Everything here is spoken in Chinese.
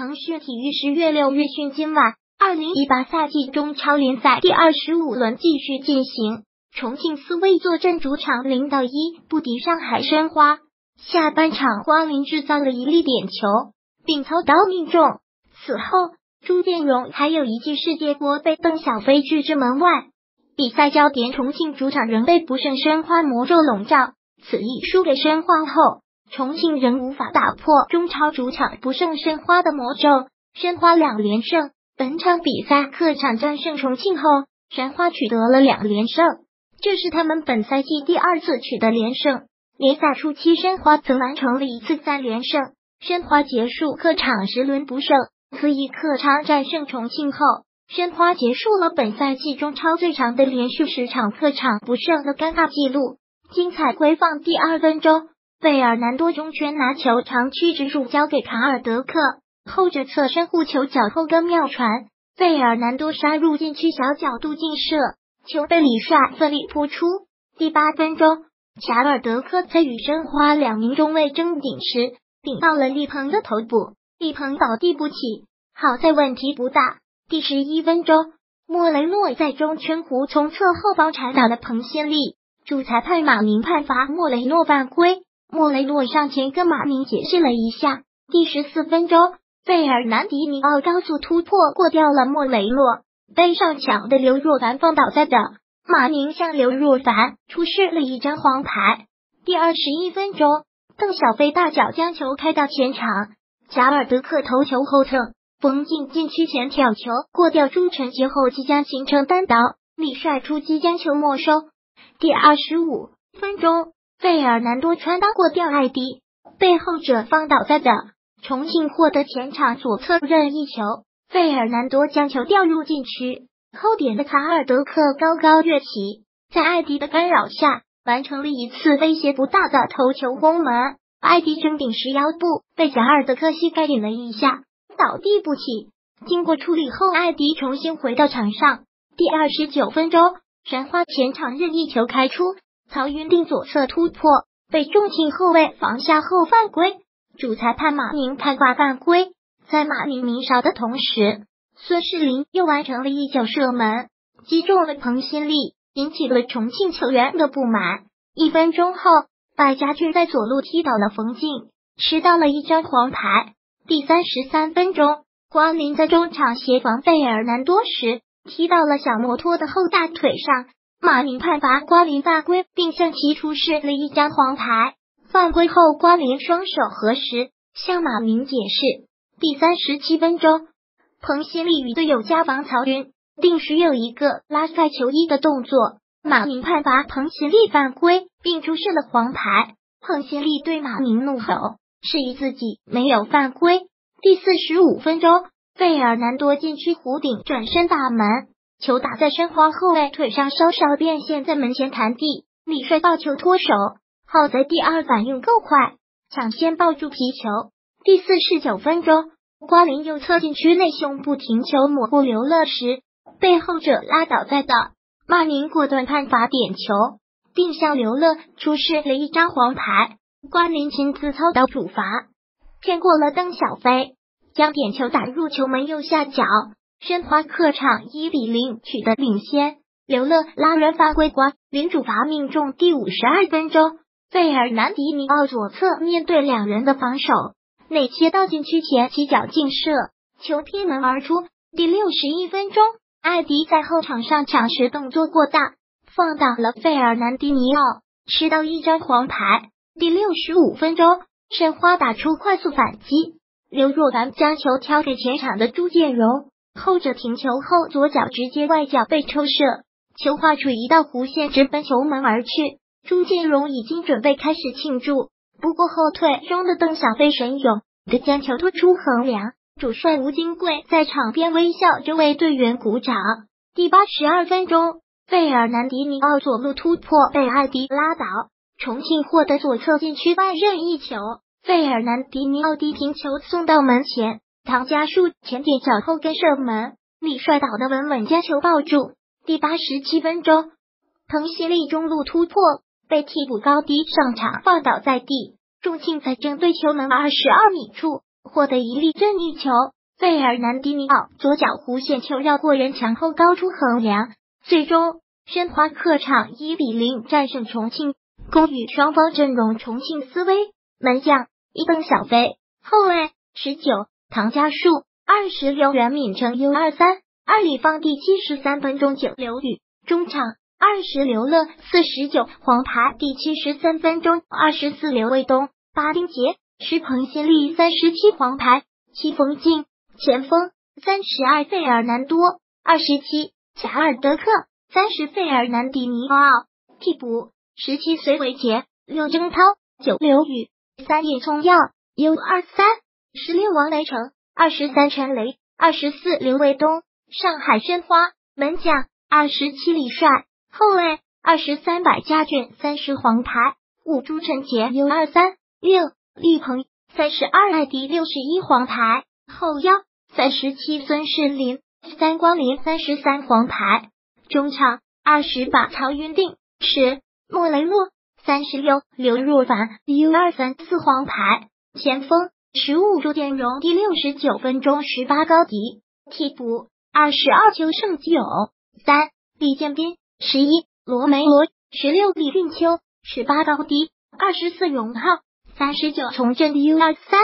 腾讯体育十月六日讯，今晚二零一八赛季中超联赛第二十五轮继续进行，重庆斯威坐镇主场零到一不敌上海申花。下半场，光临制造了一粒点球，并操刀命中。此后，朱建荣还有一记世界波被邓小飞拒之门外。比赛焦点，重庆主场仍被不胜申花魔咒笼罩。此役输给申花后。重庆仍无法打破中超主场不胜申花的魔咒，申花两连胜。本场比赛客场战胜重庆后，申花取得了两连胜，这是他们本赛季第二次取得连胜。联赛初期，申花曾完成了一次三连胜。申花结束客场十轮不胜，此役客场战胜重庆后，申花结束了本赛季中超最长的连续十场客场不胜的尴尬记录。精彩回放第二分钟。贝尔南多中圈拿球长驱直入，交给卡尔德克，后者侧身护球，脚后跟妙传，贝尔南多杀入禁区，小角度劲射，球被李帅奋力扑出。第八分钟，卡尔德克在与申花两名中卫争顶时，顶到了利鹏的头部，利鹏倒地不起，好在问题不大。第十一分钟，莫雷诺在中圈弧从侧后方铲倒了彭新力，主裁判马宁判罚莫雷诺犯规。莫雷诺上前跟马宁解释了一下。第十四分钟，费尔南迪尼奥高速突破过掉了莫雷诺，被上抢的刘若凡放倒在的。马宁向刘若凡出示了一张黄牌。第二十一分钟，邓小飞大脚将球开到前场，贾尔德克头球后蹭，封进禁区前挑球过掉朱晨杰后，即将形成单刀，李帅出击将球没收。第二十五分钟。费尔南多穿裆过掉艾迪，被后者放倒在的。重庆获得前场左侧任意球，费尔南多将球掉入禁区，后点的卡尔德克高高跃起，在艾迪的干扰下完成了一次威胁不大的头球攻门。艾迪争顶时腰部被贾尔德克膝盖顶了一下，倒地不起。经过处理后，艾迪重新回到场上。第二十九分钟，申花前场任意球开出。曹云定左侧突破，被重庆后卫防下后犯规，主裁判马宁判罚犯规。在马宁鸣哨的同时，孙世林又完成了一脚射门，击中了彭新立，引起了重庆球员的不满。一分钟后，白家俊在左路踢倒了冯静，吃到了一张黄牌。第三十三分钟，光临在中场协防费尔南多时，踢到了小摩托的后大腿上。马宁判罚瓜林犯规，并向其出示了一张黄牌。犯规后，瓜林双手合十，向马宁解释。第三十七分钟，彭新立与队友加防曹云，定时有一个拉塞球衣的动作。马宁判罚彭新立犯规，并出示了黄牌。彭新立对马宁怒吼，示意自己没有犯规。第四十五分钟，费尔南多禁区弧顶转身打门。球打在申花后卫腿上，稍稍变线，在门前弹地。李帅抱球脱手，好在第二反应够快，抢先抱住皮球。第四十九分钟，瓜林右侧禁区内胸部停球抹过刘乐时，被后者拉倒在的。马宁果断判罚点球，并向刘乐出示了一张黄牌。瓜林亲自操刀主罚，骗过了邓小飞，将点球打入球门右下角。申花客场一比零取得领先，刘乐拉人犯规，瓜林主罚命中。第五十二分钟，费尔南迪尼奥左侧面对两人的防守，内切到禁区前起脚劲射，球踢门而出。第六十一分钟，艾迪在后场上抢时动作过大，放倒了费尔南迪尼奥，吃到一张黄牌。第六十五分钟，申花打出快速反击，刘若凡将球挑给前场的朱建荣。后者停球后，左脚直接外脚被抽射，球画出一道弧线，直奔球门而去。朱建荣已经准备开始庆祝，不过后退中的邓小飞神勇的将球拖出横梁。主帅吴金贵在场边微笑着为队员鼓掌。第八十二分钟，费尔南迪尼奥左路突破被艾迪拉倒，重庆获得左侧禁区外任意球，费尔南迪尼奥低平球送到门前。唐家树前点脚后跟射门，李帅倒的稳稳将球抱住。第八十七分钟，滕西利中路突破被替补高低上场放倒在地。重庆在正对球门二十二米处获得一粒任意球。费尔南迪尼奥左脚弧线球绕过人墙后高出横梁，最终申花客场一比零战胜重庆。公寓双方阵容：重庆斯威门将一邓小飞，后卫十九唐家树，二十刘元敏成 U 二三二里放第七十三分钟九刘宇中场二十刘乐四十九黄牌第七十三分钟二十四刘卫东八丁杰施彭新力三十七黄牌七冯静。前锋三十二费尔南多，二十七贾尔德克，三十费尔南迪尼奥。替补十七隋伟杰，六征涛，九刘宇，三叶冲耀，U 二三，十六王雷成，二十三陈雷，二十四刘卫东。上海申花门将二十七李帅，后卫二十三百家俊，三十黄牌五朱晨杰，U 二三六厉鹏，三十二艾迪，六十一黄牌后腰。三十七孙世林，三光林三十三黄牌，中场二十把曹云定，十莫雷诺三十六刘若凡 U 二三四黄牌，前锋十五朱建荣第六十九分钟十八高迪，替补二十二邱胜九三。李建斌。十一。罗梅罗。十六。李俊秋。十八高迪二十四。荣浩。三十九。重振 U 二。三。